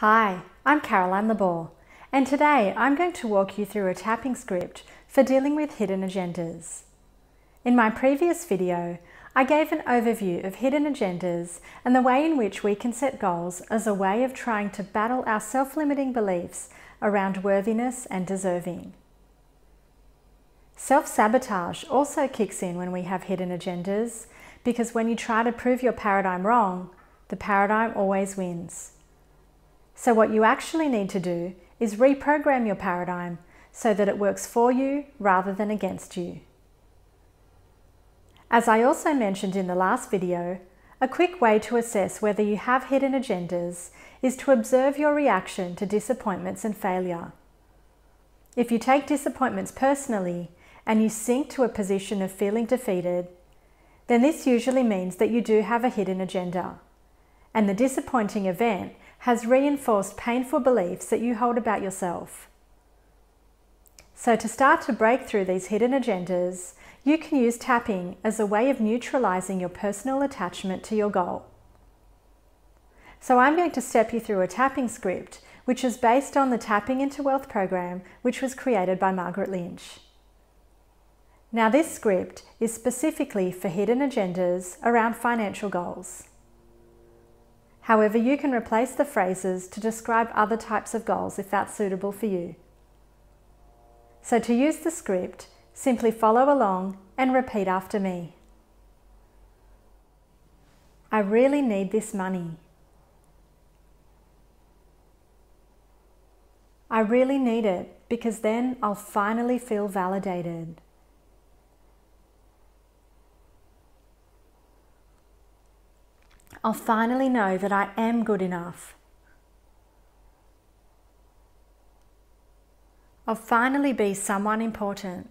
Hi, I'm Caroline Labour, and today I'm going to walk you through a tapping script for dealing with hidden agendas. In my previous video, I gave an overview of hidden agendas and the way in which we can set goals as a way of trying to battle our self-limiting beliefs around worthiness and deserving. Self-sabotage also kicks in when we have hidden agendas because when you try to prove your paradigm wrong, the paradigm always wins. So what you actually need to do is reprogram your paradigm so that it works for you rather than against you. As I also mentioned in the last video, a quick way to assess whether you have hidden agendas is to observe your reaction to disappointments and failure. If you take disappointments personally and you sink to a position of feeling defeated, then this usually means that you do have a hidden agenda. And the disappointing event has reinforced painful beliefs that you hold about yourself. So to start to break through these hidden agendas, you can use tapping as a way of neutralizing your personal attachment to your goal. So I'm going to step you through a tapping script which is based on the Tapping into Wealth program which was created by Margaret Lynch. Now this script is specifically for hidden agendas around financial goals. However, you can replace the phrases to describe other types of goals if that's suitable for you. So to use the script, simply follow along and repeat after me. I really need this money. I really need it because then I'll finally feel validated. I'll finally know that I am good enough. I'll finally be someone important.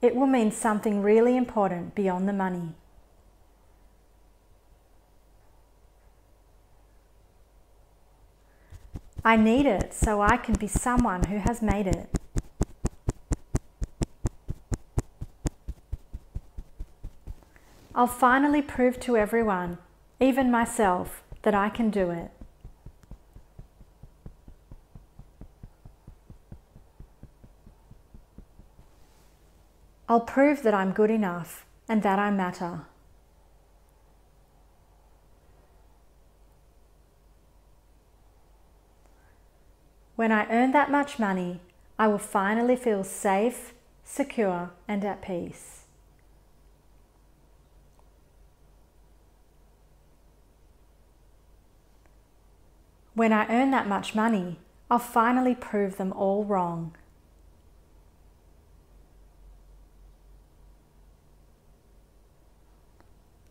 It will mean something really important beyond the money. I need it so I can be someone who has made it. I'll finally prove to everyone, even myself, that I can do it. I'll prove that I'm good enough and that I matter. When I earn that much money, I will finally feel safe, secure and at peace. When I earn that much money, I'll finally prove them all wrong.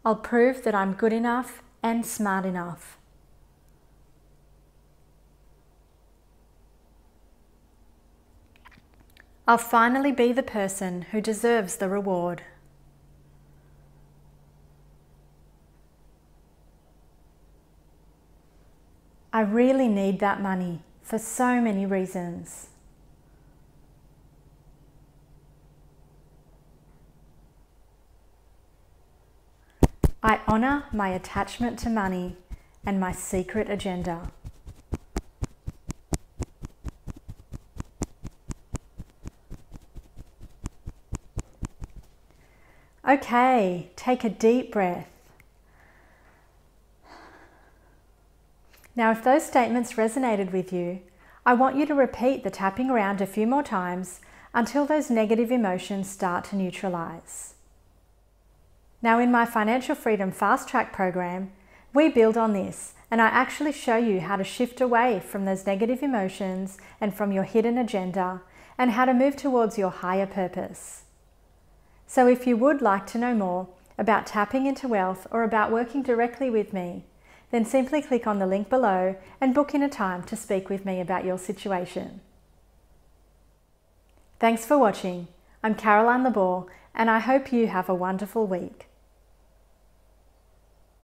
I'll prove that I'm good enough and smart enough. I'll finally be the person who deserves the reward. I really need that money for so many reasons. I honour my attachment to money and my secret agenda. Okay, take a deep breath. Now, if those statements resonated with you, I want you to repeat the tapping around a few more times until those negative emotions start to neutralize. Now, in my Financial Freedom Fast Track program, we build on this and I actually show you how to shift away from those negative emotions and from your hidden agenda and how to move towards your higher purpose. So if you would like to know more about tapping into wealth or about working directly with me, then simply click on the link below and book in a time to speak with me about your situation. Thanks for watching. I'm Caroline Labour and I hope you have a wonderful week.